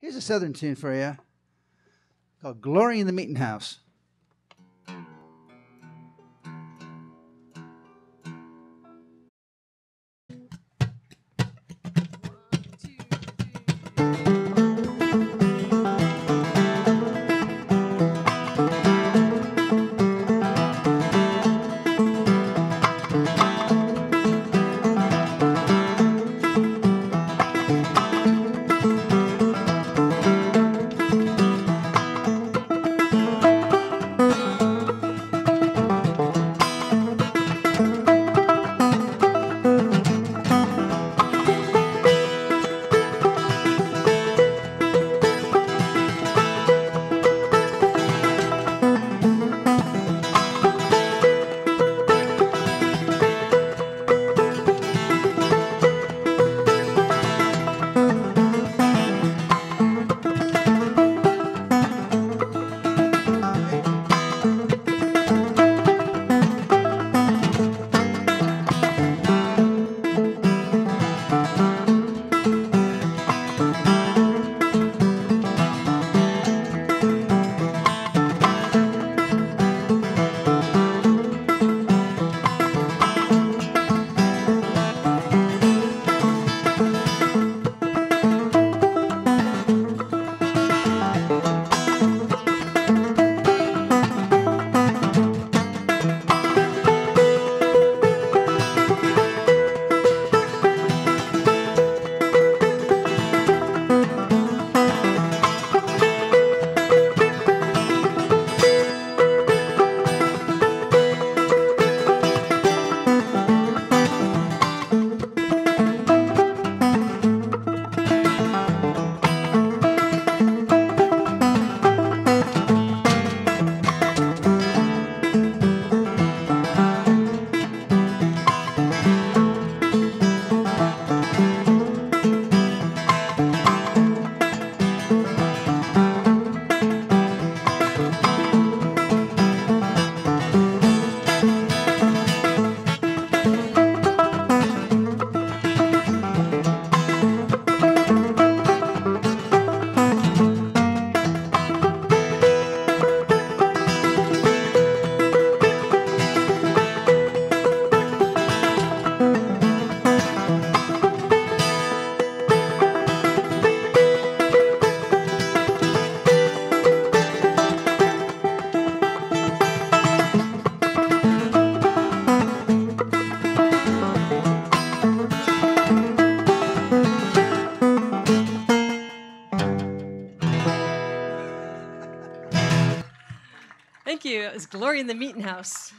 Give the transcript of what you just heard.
Here's a southern tune for you called Glory in the Meeting House. Thank you. It was Glory in the Meeting House.